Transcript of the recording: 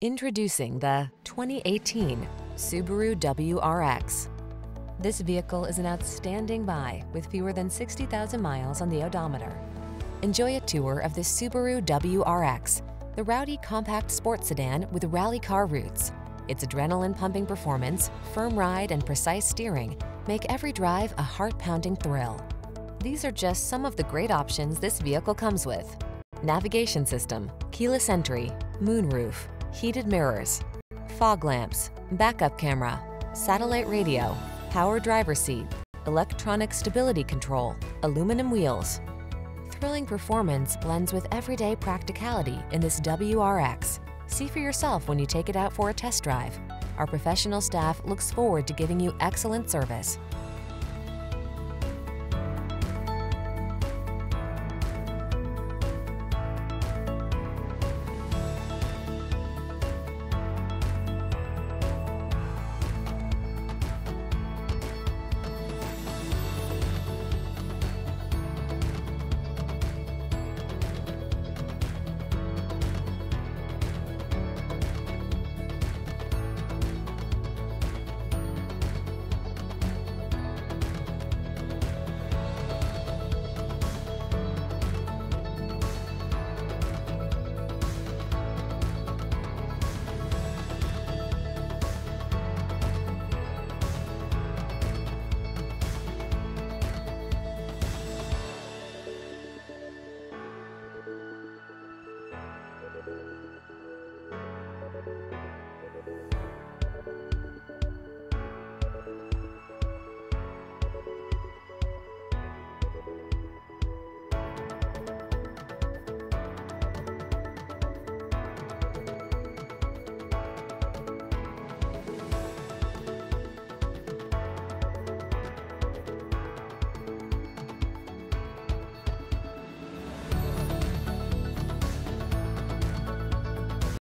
Introducing the 2018 Subaru WRX. This vehicle is an outstanding buy with fewer than 60,000 miles on the odometer. Enjoy a tour of the Subaru WRX, the rowdy compact sports sedan with rally car roots. Its adrenaline-pumping performance, firm ride, and precise steering make every drive a heart-pounding thrill. These are just some of the great options this vehicle comes with. Navigation system, keyless entry, moonroof, heated mirrors, fog lamps, backup camera, satellite radio, power driver seat, electronic stability control, aluminum wheels. Thrilling performance blends with everyday practicality in this WRX. See for yourself when you take it out for a test drive. Our professional staff looks forward to giving you excellent service.